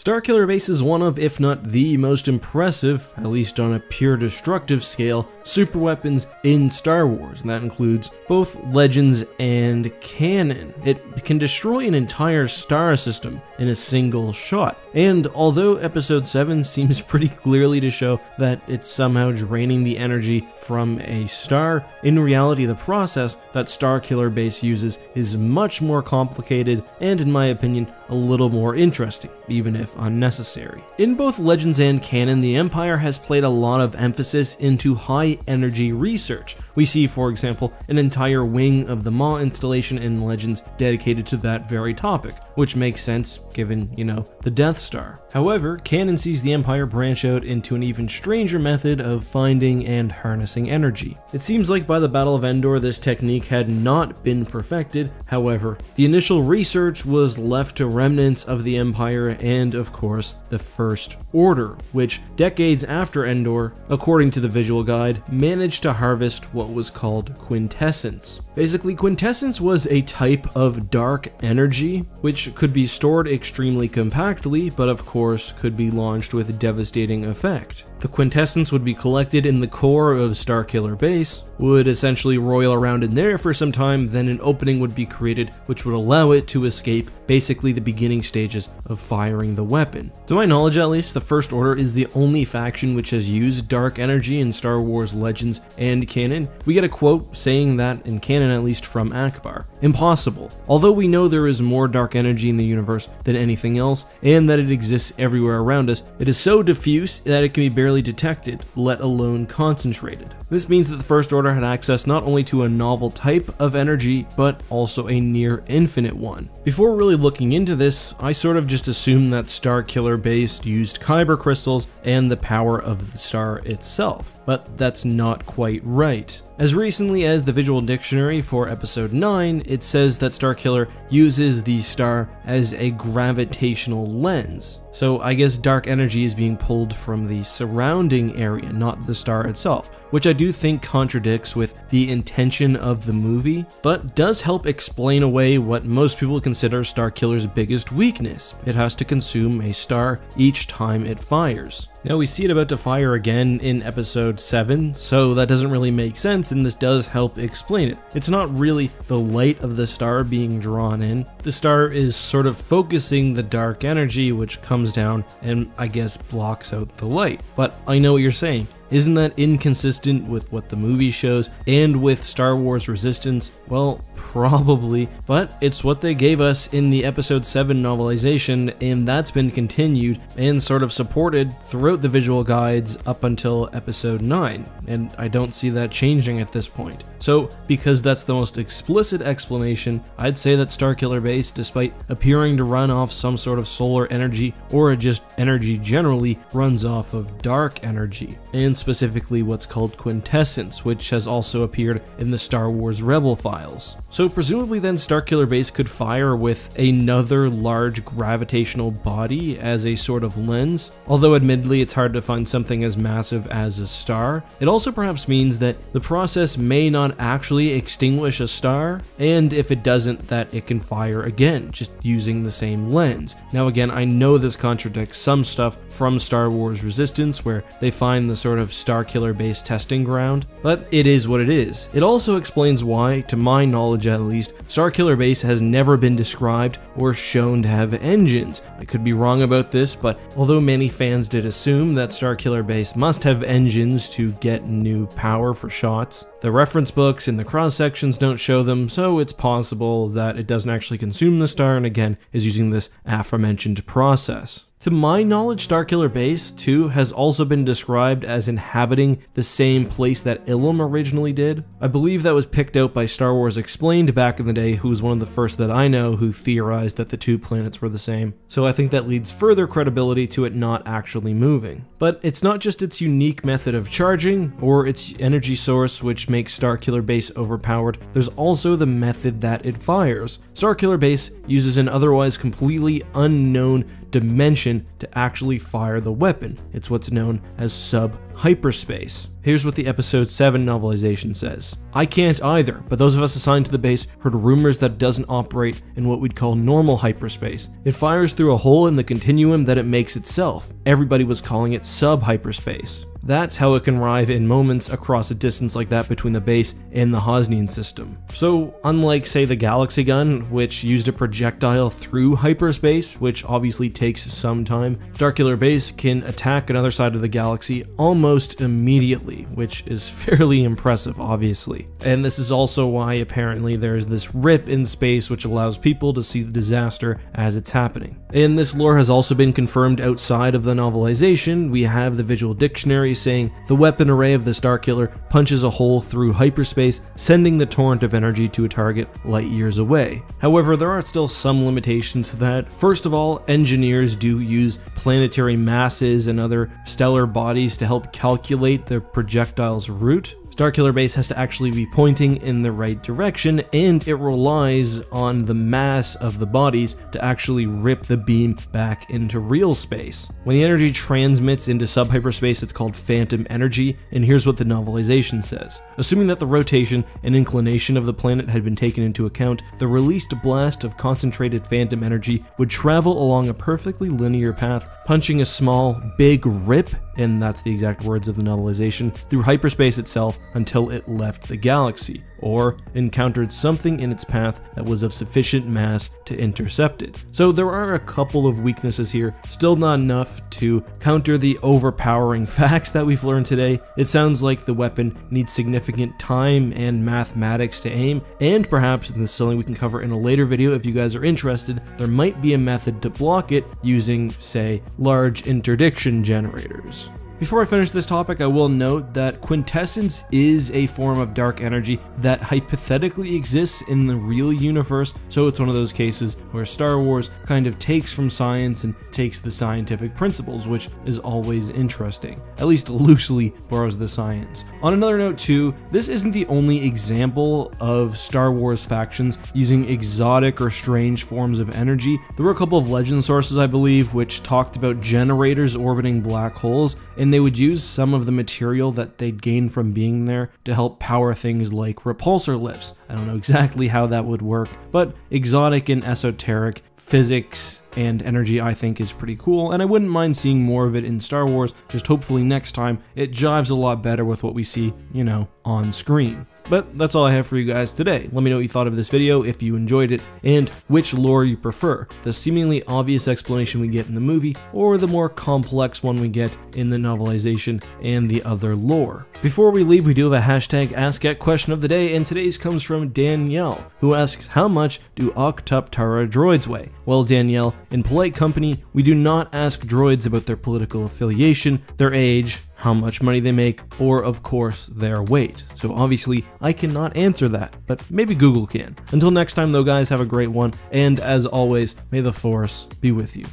Starkiller Base is one of, if not the most impressive, at least on a pure destructive scale, super weapons in Star Wars, and that includes both Legends and Canon. It can destroy an entire star system in a single shot, and although Episode 7 seems pretty clearly to show that it's somehow draining the energy from a star, in reality the process that Starkiller Base uses is much more complicated and, in my opinion, a little more interesting, even if unnecessary. In both Legends and Canon, the Empire has played a lot of emphasis into high energy research. We see, for example, an entire wing of the Maw installation in Legends dedicated to that very topic, which makes sense given, you know, the Death Star. However, Canon sees the Empire branch out into an even stranger method of finding and harnessing energy. It seems like by the Battle of Endor this technique had not been perfected, however, the initial research was left to remnants of the Empire and, of course, the First Order, which decades after Endor, according to the visual guide, managed to harvest what was called quintessence. Basically, quintessence was a type of dark energy which could be stored extremely compactly, but of course could be launched with devastating effect. The quintessence would be collected in the core of Starkiller Base, would essentially roil around in there for some time, then an opening would be created which would allow it to escape basically the beginning stages of firing the weapon. To my knowledge at least, the First Order is the only faction which has used dark energy in Star Wars Legends and canon. We get a quote saying that, in canon at least, from Ackbar. Impossible. Although we know there is more dark energy in the universe than anything else, and that it exists everywhere around us, it is so diffuse that it can be barely detected, let alone concentrated. This means that the First Order had access not only to a novel type of energy, but also a near infinite one. Before really looking into this, I sort of just assumed that Starkiller Base used Kyber crystals and the power of the star itself, but that's not quite right. As recently as the Visual Dictionary for Episode 9, it says that Starkiller uses the star as a gravitational lens. So I guess dark energy is being pulled from the surrounding area, not the star itself, which I do think contradicts with the intention of the movie, but does help explain away what most people consider Starkiller's biggest weakness. It has to consume a star each time it fires. Now we see it about to fire again in episode 7, so that doesn't really make sense and this does help explain it. It's not really the light of the star being drawn in. The star is sort of focusing the dark energy which comes down and I guess blocks out the light. But I know what you're saying. Isn't that inconsistent with what the movie shows and with Star Wars Resistance? Well, probably, but it's what they gave us in the Episode 7 novelization, and that's been continued and sort of supported throughout the visual guides up until Episode 9, and I don't see that changing at this point. So, because that's the most explicit explanation, I'd say that Starkiller Base, despite appearing to run off some sort of solar energy or just energy generally, runs off of dark energy. And specifically what's called quintessence, which has also appeared in the Star Wars Rebel files. So presumably then Starkiller Base could fire with another large gravitational body as a sort of lens, although admittedly it's hard to find something as massive as a star. It also perhaps means that the process may not actually extinguish a star, and if it doesn't that it can fire again, just using the same lens. Now again, I know this contradicts some stuff from Star Wars Resistance where they find the sort of Starkiller Base testing ground, but it is what it is. It also explains why, to my knowledge at least, Starkiller Base has never been described or shown to have engines. I could be wrong about this, but although many fans did assume that Starkiller Base must have engines to get new power for shots, the reference books in the cross sections don't show them, so it's possible that it doesn't actually consume the star and again is using this aforementioned process. To my knowledge, Starkiller Base 2 has also been described as inhabiting the same place that Ilum originally did. I believe that was picked out by Star Wars Explained back in the day, who was one of the first that I know who theorized that the two planets were the same. So I think that leads further credibility to it not actually moving. But it's not just its unique method of charging, or its energy source which makes Starkiller Base overpowered, there's also the method that it fires. Starkiller Base uses an otherwise completely unknown dimension to actually fire the weapon. It's what's known as sub hyperspace. Here's what the episode 7 novelization says. I can't either, but those of us assigned to the base heard rumors that it doesn't operate in what we'd call normal hyperspace. It fires through a hole in the continuum that it makes itself. Everybody was calling it sub-hyperspace. That's how it can arrive in moments across a distance like that between the base and the Hosnian system. So, unlike, say, the Galaxy Gun, which used a projectile through hyperspace, which obviously takes some time, Starkiller Base can attack another side of the galaxy almost immediately, which is fairly impressive, obviously. And this is also why apparently there's this rip in space which allows people to see the disaster as it's happening. And this lore has also been confirmed outside of the novelization. We have the visual dictionary saying the weapon array of the Starkiller punches a hole through hyperspace, sending the torrent of energy to a target light years away. However, there are still some limitations to that. First of all, engineers do use planetary masses and other stellar bodies to help calculate the projectile's route. Starkiller Base has to actually be pointing in the right direction, and it relies on the mass of the bodies to actually rip the beam back into real space. When the energy transmits into subhyperspace, it's called phantom energy, and here's what the novelization says. Assuming that the rotation and inclination of the planet had been taken into account, the released blast of concentrated phantom energy would travel along a perfectly linear path, punching a small, big rip and that's the exact words of the novelization, through hyperspace itself until it left the galaxy, or encountered something in its path that was of sufficient mass to intercept it. So there are a couple of weaknesses here, still not enough to counter the overpowering facts that we've learned today. It sounds like the weapon needs significant time and mathematics to aim, and perhaps, this is something we can cover in a later video if you guys are interested, there might be a method to block it using, say, large interdiction generators. Before I finish this topic, I will note that quintessence is a form of dark energy that hypothetically exists in the real universe, so it's one of those cases where Star Wars kind of takes from science and takes the scientific principles, which is always interesting. At least loosely borrows the science. On another note too, this isn't the only example of Star Wars factions using exotic or strange forms of energy. There were a couple of legend sources, I believe, which talked about generators orbiting black holes, and they would use some of the material that they'd gained from being there to help power things like repulsor lifts. I don't know exactly how that would work, but exotic and esoteric physics and energy I think is pretty cool, and I wouldn't mind seeing more of it in Star Wars, just hopefully next time it jives a lot better with what we see, you know, on screen. But that's all I have for you guys today. Let me know what you thought of this video, if you enjoyed it, and which lore you prefer. The seemingly obvious explanation we get in the movie, or the more complex one we get in the novelization and the other lore. Before we leave, we do have a hashtag AskEck question of the day, and today's comes from Danielle, who asks, how much do Octuptarra droids weigh? Well, Danielle, in polite company, we do not ask droids about their political affiliation, their age, how much money they make, or of course their weight. So obviously I cannot answer that, but maybe Google can. Until next time though guys, have a great one, and as always, may the force be with you.